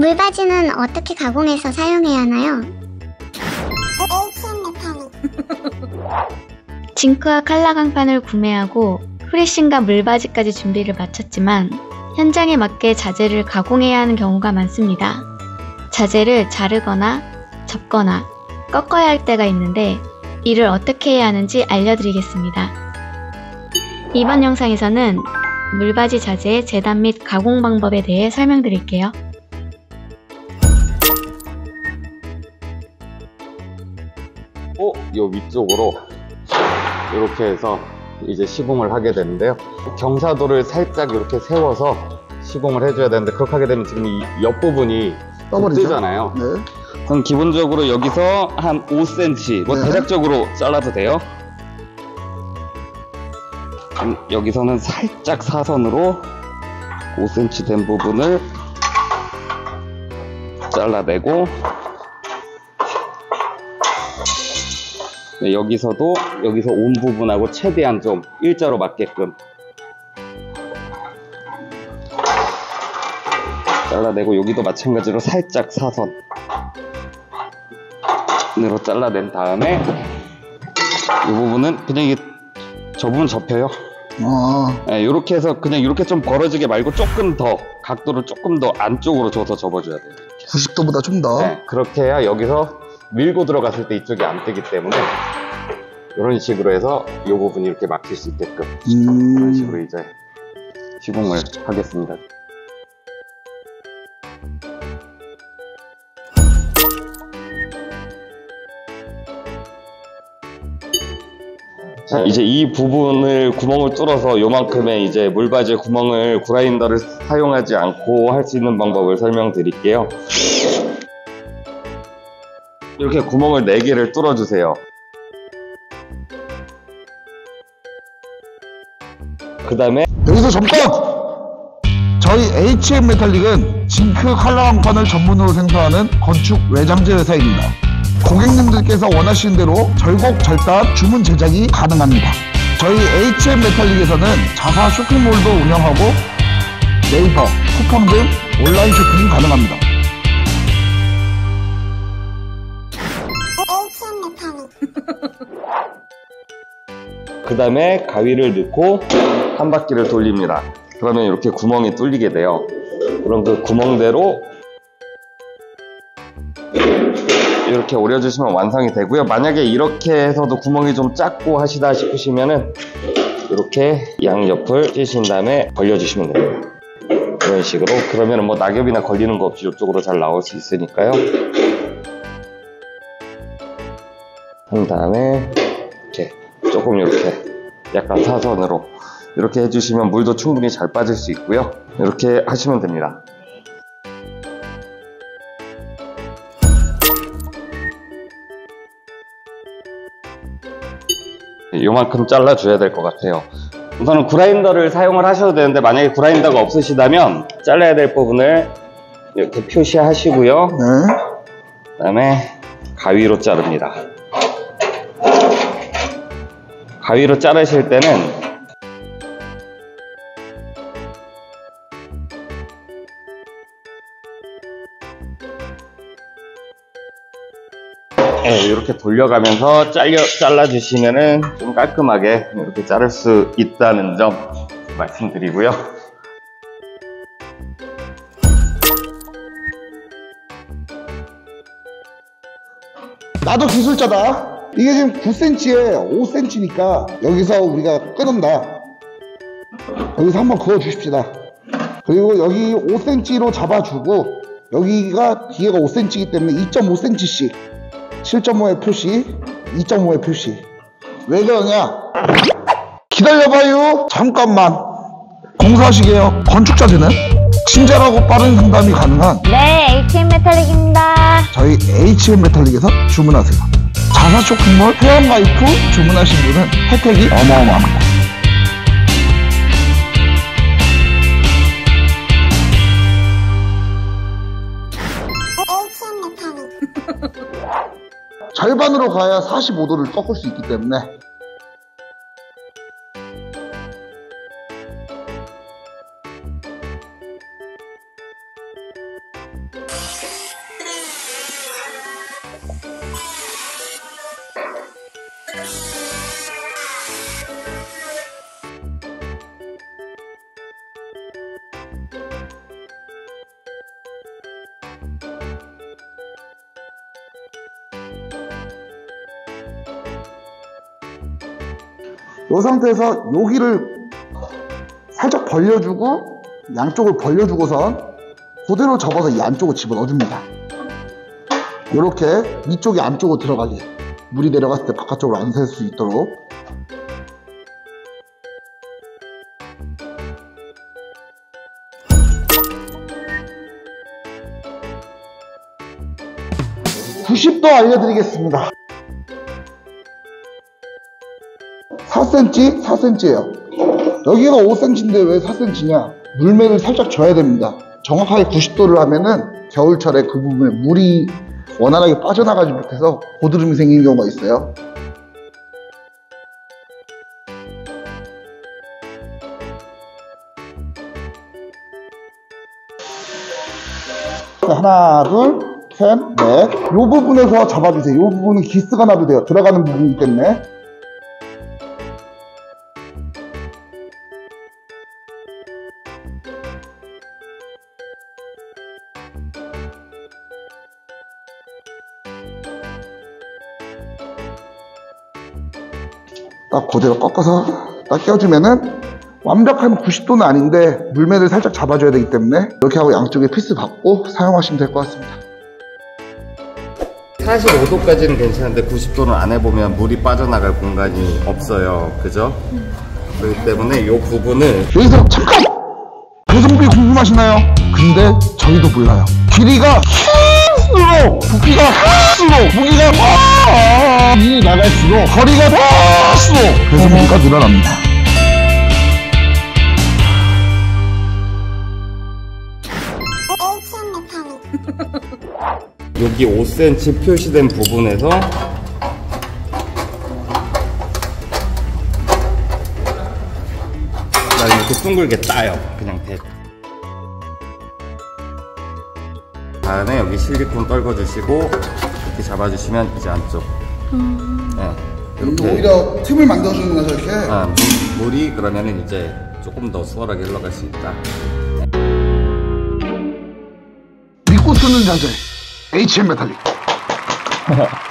물바지는 어떻게 가공해서 사용해야 하나요? 징크와 칼라 강판을 구매하고 프레싱과 물바지까지 준비를 마쳤지만 현장에 맞게 자재를 가공해야 하는 경우가 많습니다. 자재를 자르거나 접거나 꺾어야 할 때가 있는데 이를 어떻게 해야 하는지 알려드리겠습니다. 이번 영상에서는 물바지 자재의 재단 및 가공 방법에 대해 설명드릴게요. 어, 요 위쪽으로 이렇게 해서 이제 시공을 하게 되는데요. 경사도를 살짝 이렇게 세워서 시공을 해줘야 되는데 그렇게 하게 되면 지금 이 옆부분이? 뜨잖아요. 네. 그럼 기본적으로 여기서 한 5cm, 뭐 네. 대략적으로 잘라도 돼요. 음, 여기서는 살짝 사선으로 5cm 된 부분을 잘라내고 여기서도 여기서 온 부분하고 최대한 좀 일자로 맞게끔 잘라내고 여기도 마찬가지로 살짝 사선 으로 잘라낸 다음에 이 부분은 그냥 이게 저 부분 접혀요. 어, 이렇게 해서 그냥 이렇게 좀 벌어지게 말고 조금 더 각도를 조금 더 안쪽으로 줘서 접어줘야 돼요. 90도보다 좀 더. 네, 그렇게 해야 여기서 밀고 들어갔을 때 이쪽이 안 뜨기 때문에 이런 식으로 해서 이 부분이 이렇게 막힐 수 있게끔 이런 음, 식으로 이제 시공을 하겠습니다. 자, 이제 이 부분을 구멍을 뚫어서 요만큼의 이제 물바지 구멍을 그라인더를 사용하지 않고 할 수 있는 방법을 설명드릴게요. 이렇게 구멍을 4개를 뚫어주세요. 그 다음에 여기서 잠깐! 저희 HM 메탈릭은 징크 칼라 왕판을 전문으로 생산하는 건축 외장재 회사입니다. 고객님들께서 원하시는 대로 절곡 절단 주문 제작이 가능합니다. 저희 HM 메탈릭에서는 자사 쇼핑몰도 운영하고 네이버, 쿠팡 등 온라인 쇼핑이 가능합니다. 그 다음에 가위를 넣고 한 바퀴를 돌립니다. 그러면 이렇게 구멍이 뚫리게 돼요. 그럼 그 구멍대로 이렇게 오려주시면 완성이 되고요. 만약에 이렇게 해서도 구멍이 좀 작고 하시다 싶으시면은 이렇게 양옆을 찌신 다음에 벌려주시면 됩니다. 이런 식으로 그러면 뭐 낙엽이나 걸리는 거 없이 이쪽으로 잘 나올 수 있으니까요. 한 다음에 조금 이렇게 약간 사선으로 이렇게 해주시면 물도 충분히 잘 빠질 수 있고요. 이렇게 하시면 됩니다. 요만큼 잘라 줘야 될 것 같아요. 우선은 그라인더를 사용을 하셔도 되는데 만약에 그라인더가 없으시다면 잘라야 될 부분을 이렇게 표시하시고요. 네. 그 다음에 가위로 자릅니다. 가위로 자르실 때는 네, 이렇게 돌려가면서 잘려, 잘라주시면은 좀 깔끔하게 이렇게 자를 수 있다는 점 말씀드리고요. 나도 기술자다. 이게 지금 9cm에 5cm니까 여기서 우리가 끊는다. 여기서 한번 그어 주십시다. 그리고 여기 5cm로 잡아주고 여기가 뒤에가 5cm이기 때문에 2.5cm씩 7.5의 표시, 2.5의 표시. 왜 그러냐? 기다려봐요. 잠깐만. 공사하시게요. 건축자재는 친절하고 빠른 상담이 가능한 네, HM 메탈릭입니다. 저희 HM 메탈릭에서 주문하세요. 자사 쇼핑몰 회원가입 후 주문하신 분은 혜택이 어마어마합니다. 절반으로 가야 45도를 꺾을 수 있기 때문에 이 상태에서 여기를 살짝 벌려주고 양쪽을 벌려주고선 그대로 접어서 이 안쪽으로 집어넣어줍니다. 이렇게 이쪽이 안쪽으로 들어가게 물이 내려갔을 때 바깥쪽으로 안 셀 수 있도록 (90도) 알려드리겠습니다 4cm 4cm예요. 여기가 5cm인데 왜 4cm냐? 물매를 살짝 줘야 됩니다. 정확하게 90도를 하면은 겨울철에 그 부분에 물이 원활하게 빠져나가지 못해서 고드름이 생기는 경우가 있어요. 하나 둘 셋 넷 이 부분에서 잡아주세요. 이 부분은 기스가 나도 돼요. 들어가는 부분이기 때문에 딱 그대로 꺾어서 딱 껴주면은 완벽한 90도는 아닌데 물매를 살짝 잡아줘야 되기 때문에 이렇게 하고 양쪽에 피스 받고 사용하시면 될 것 같습니다 45도까지는 괜찮은데 90도는 안 해보면 물이 빠져나갈 공간이 없어요. 그죠? 그렇기 때문에 이 부분을 여기서 잠깐! 배송비 궁금하시나요? 근데 저희도 몰라요 길이가 클수록 부피가 클수록 무게가 많이 나갈수록 거리가 클수록 배송비가 늘어납니다 여기 5cm 표시된 부분에서 나 이렇게 둥글게 따요. 그냥 대. 다음에 여기 실리콘 떨궈주시고 이렇게 잡아주시면 이제 안쪽. 네, 이렇게. 오히려 틈을 만들어주는 거죠 이렇게 아, 물, 물이 그러면은 이제 조금 더 수월하게 흘러갈 수 있다. 믿고 쓰는 자재 HM 메탈릭